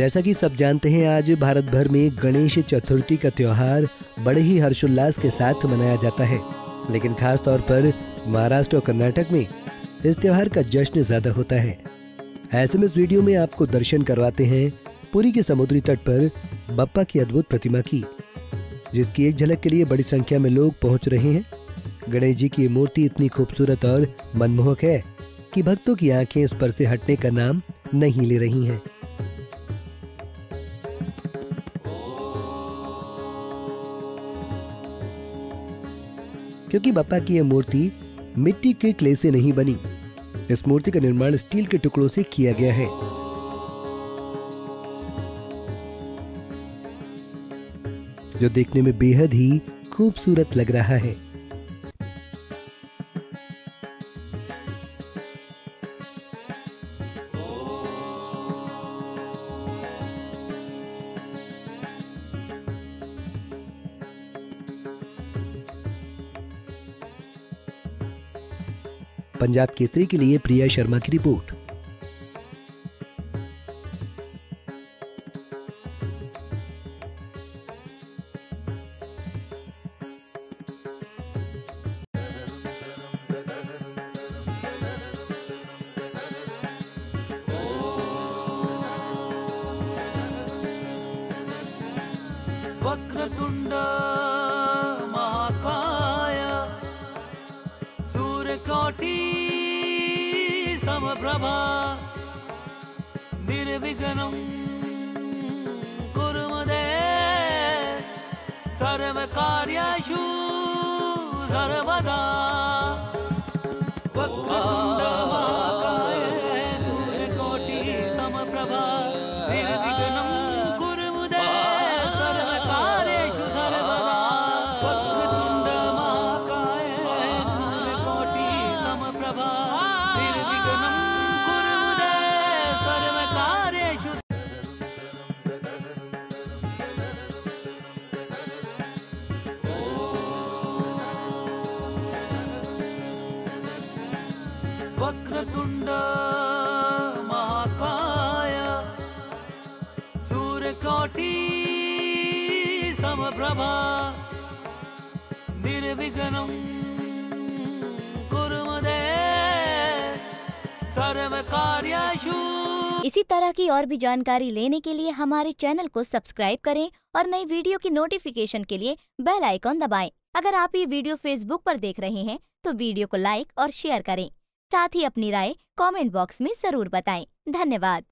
जैसा कि सब जानते हैं, आज भारत भर में गणेश चतुर्थी का त्योहार बड़े ही हर्षोल्लास के साथ मनाया जाता है। लेकिन खास तौर पर महाराष्ट्र और कर्नाटक में इस त्योहार का जश्न ज़्यादा होता है। ऐसे में इस वीडियो में आपको दर्शन करवाते हैं पुरी के समुद्री तट पर बप्पा की अद्भुत प्रतिमा की, जिसकी एक झलक के लिए बड़ी संख्या में लोग पहुँच रहे हैं। गणेश जी की मूर्ति इतनी खूबसूरत और मनमोहक है कि भक्तों की आँखें इस पर से हटने का नाम नहीं ले रही हैं। क्योंकि बापा की यह मूर्ति मिट्टी के क्ले से नहीं बनी। इस मूर्ति का निर्माण स्टील के टुकड़ों से किया गया है। जो देखने में बेहद ही खूबसूरत लग रहा है। पंजाब केसरी के लिए प्रिया शर्मा की रिपोर्ट। वक्रतुण्ड कोटि समप्रभा निर्विघ्न कुर्मदे सर्वकार्यशु सर्वदा वक्रतुण्ड महाकाय। समप्रभा। इसी तरह की और भी जानकारी लेने के लिए हमारे चैनल को सब्सक्राइब करें और नई वीडियो की नोटिफिकेशन के लिए बेल आइकॉन दबाएँ। अगर आप ये वीडियो फेसबुक पर देख रहे हैं तो वीडियो को लाइक और शेयर करें। साथ ही अपनी राय कमेंट बॉक्स में ज़रूर बताएँ। धन्यवाद